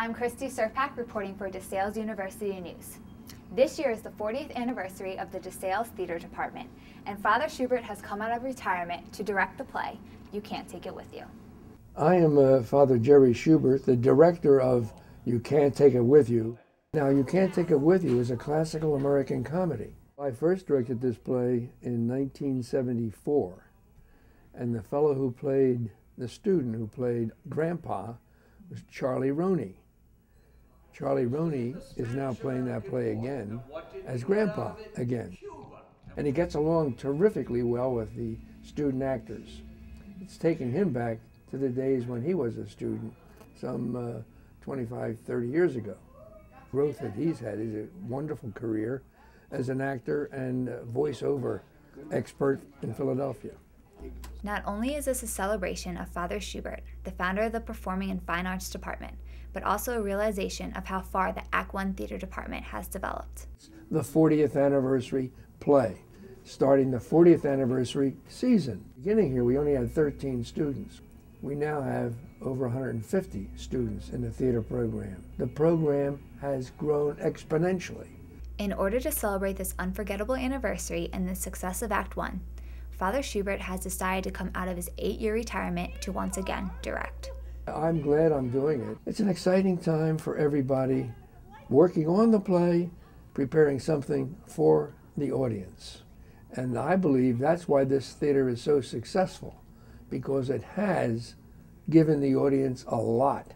I'm Christy Serpak reporting for DeSales University News. This year is the 40th anniversary of the DeSales Theater Department, and Father Schubert has come out of retirement to direct the play, You Can't Take It With You. I am uh, Father Jerry Schubert, the director of You Can't Take It With You. Now, You Can't Take It With You is a classical American comedy. I first directed this play in 1974, and the fellow who played, the student who played Grandpa, was Charlie Roney. Charlie Roney is now playing that play again as Grandpa again. And he gets along terrifically well with the student actors. It's taking him back to the days when he was a student, some uh, 25, 30 years ago. Growth that he's had is a wonderful career as an actor and voiceover expert in Philadelphia. Not only is this a celebration of Father Schubert, the founder of the Performing and Fine Arts Department, but also a realization of how far the Act One Theater Department has developed. The 40th anniversary play, starting the 40th anniversary season. Beginning here, we only had 13 students. We now have over 150 students in the theater program. The program has grown exponentially. In order to celebrate this unforgettable anniversary and the success of Act One, Father Schubert has decided to come out of his eight year retirement to once again direct. I'm glad I'm doing it. It's an exciting time for everybody working on the play, preparing something for the audience. And I believe that's why this theater is so successful, because it has given the audience a lot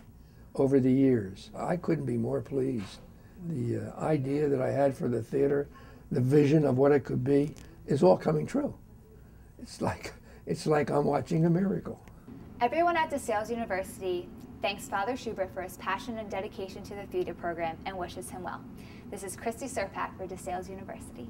over the years. I couldn't be more pleased. The uh, idea that I had for the theater, the vision of what it could be, is all coming true. It's like, it's like I'm watching a miracle. Everyone at DeSales University thanks Father Schubert for his passion and dedication to the theater program and wishes him well. This is Christy Serpak for DeSales University.